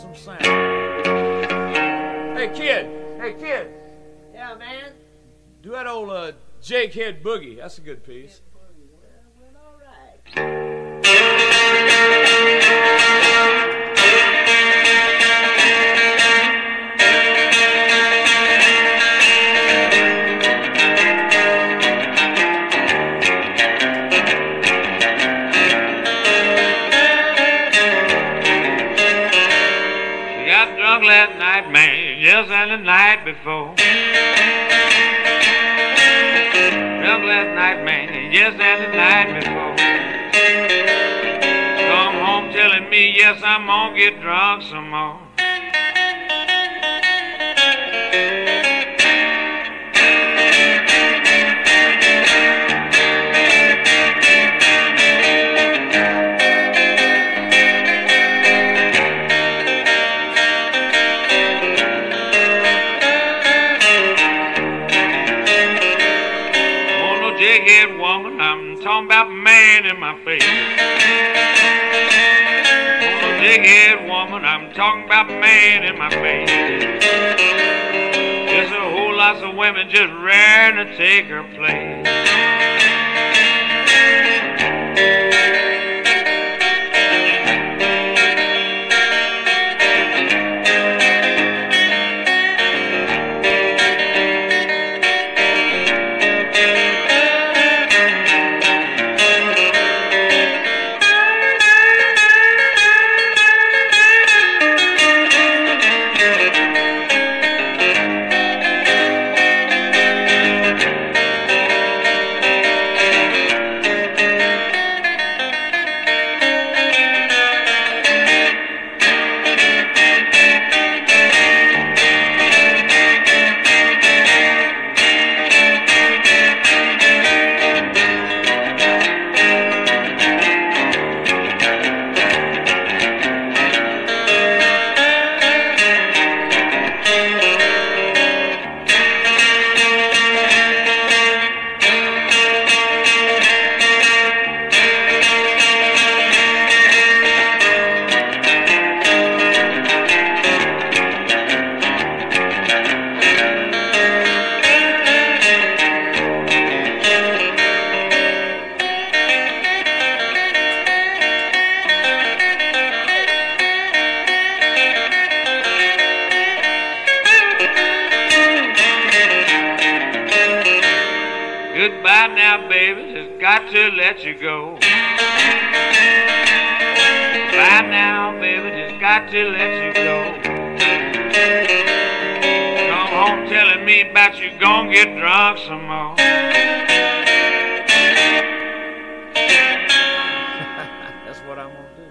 some sound. Hey, kid. Hey, kid. Yeah, man. Do that old uh, Jake Head Boogie. That's a good piece. Got drunk last night, man, yes, and the night before. Drunk last night, man, yes, and the night before. Come home telling me, yes, I'm gonna get drunk some more. No woman, I'm talking about man in my face. Oh, no jighead woman, I'm talking about man in my face. There's a whole lot of women just raring to take her place. Goodbye now, baby. Just got to let you go. Bye now, baby. Just got to let you go. Come home telling me about you gonna get drunk some more. That's what I'm gonna do.